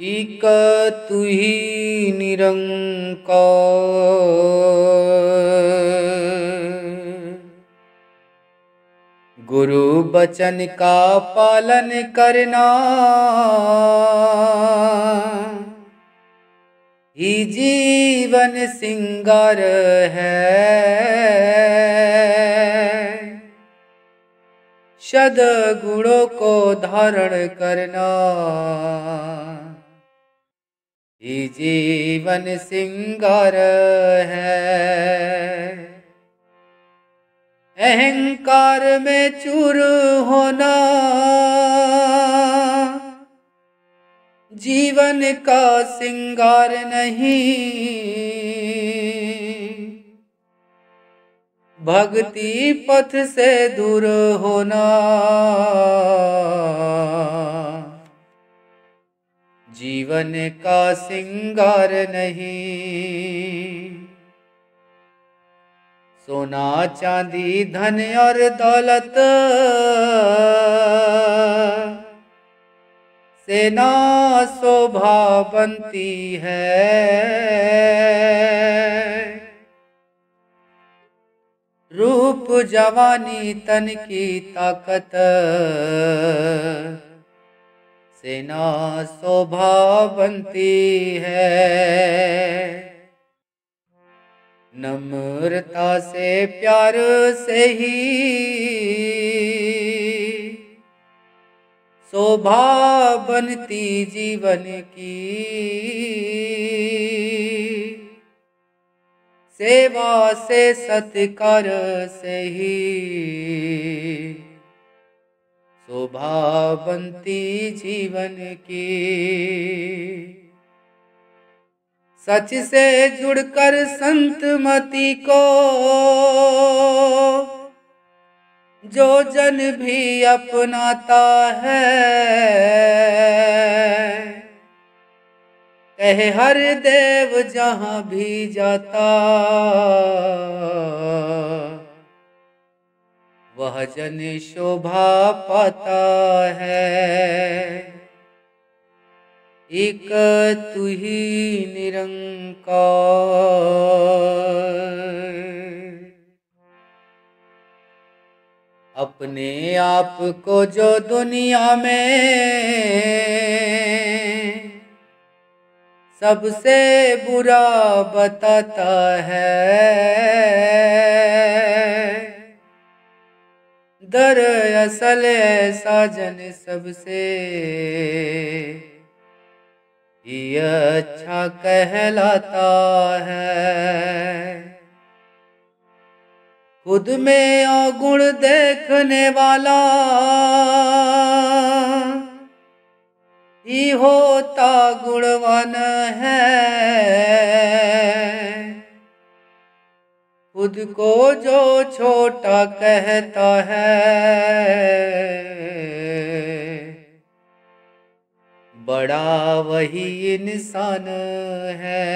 एक तू ही निरंकार। गुरु बचन का पालन करना। ही जीवन सिंगार है। शद गुणों को धारण करना। ही जीवन सिंगार है। अहंकार में चूर होना, जीवन का सिंगार नहीं। भक्ति पथ से दूर होना जीवन का सिंगार नहीं। सोना, चांदी, धन और दौलत। सेना, शोभा बनती है। रूप जवानी तन की ताकत। सेना शोभा बनती है। नम्रता से, प्यार से ही शोभा बनती जीवन की। सेवा से, सत्कार से ही शोभा बनती जीवन की। सच से जुड़कर संत मति को जो जन भी अपनाता है। कहे हर देव जहाँ भी जाता। वह जन शोभा पाता है। एक तू ही निरंकार। अपने आप को जो दुनिया में सबसे बुरा बताता है। दरअसल ऐसा जन सबसे। ये अच्छा कहलाता है। खुद में अवगुण देखने वाला ही होता गुणवान है। खुद को जो छोटा कहता है। बड़ा वही इंसान है।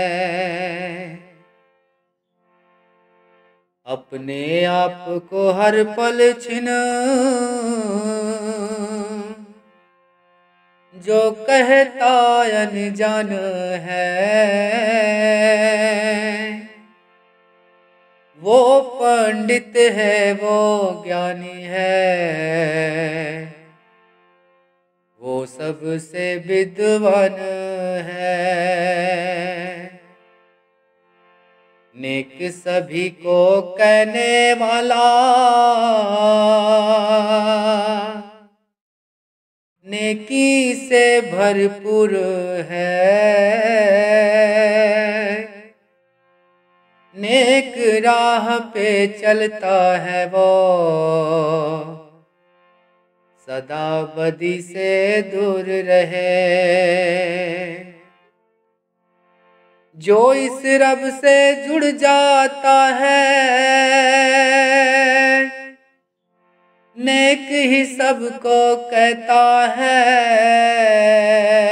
अपने आप को हर पल छिन। जो कहता अनजान है। वो पंडित है, वो ज्ञानी है। वो सबसे विद्वान है। नेक सभी को कहने वाला, नेकी से भरपूर है। राह पे चलता है वो। सदा बदी से दूर रहे। जो इस रब से जुड़ जाता है, नेक ही सबको कहता है।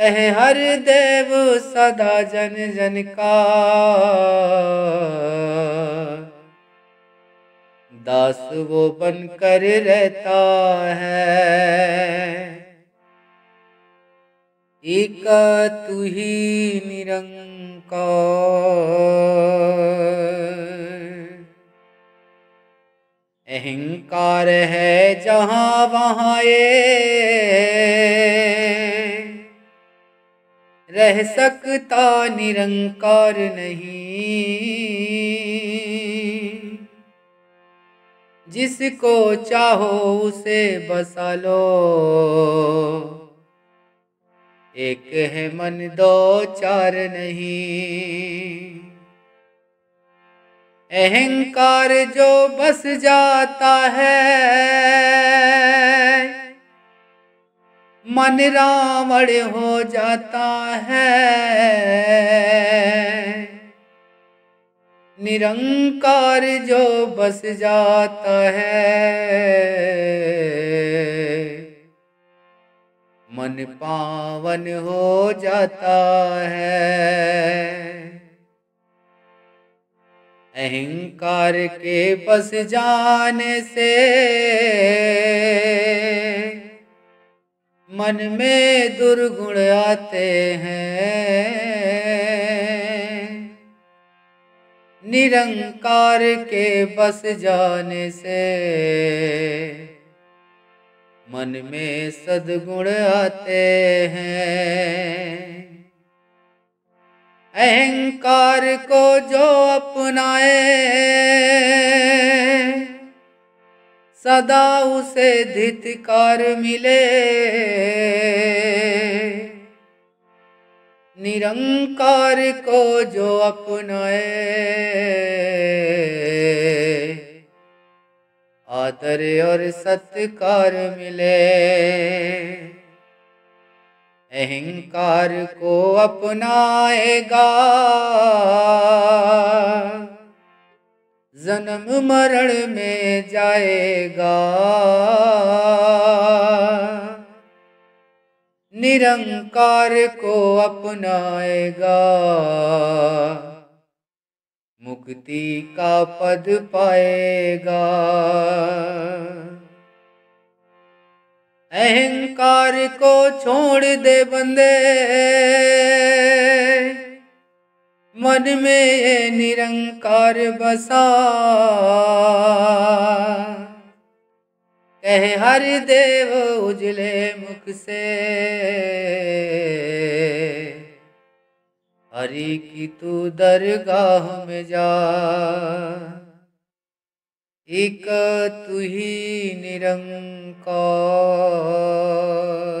कहे, हर देव सदा जन जन का। दास वो बन कर रहता है। एक तू ही निरंकार। अहंकार है जहाँ वहाँ ये। रह सकता निरंकार नहीं। जिसको चाहो उसे बसा लो। एक है मन, दो चार नहीं। अहंकार जो बस जाता है मन रावण हो जाता है। निरंकार जो बस जाता है। मन पावन हो जाता है। अहंकार के बस जाने से मन में दुर्गुण आते हैं। निरंकार के बस जाने से मन में सदगुण आते हैं। अहंकार को जो अपनाए सदा उसे धितकार मिले। निरंकार को जो अपनाए। आदर और सत्कार मिले। अहंकार को अपनाएगा। जन्म मरण में जाएगा। निरंकार को अपनाएगा। मुक्ति का पद पाएगा। अहंकार को छोड़ दे बंदे। मन में निरंकार बसा। कह हरि देव उजले मुख से, हरि की तू दरगाह में जा। एक तू ही निरंकार।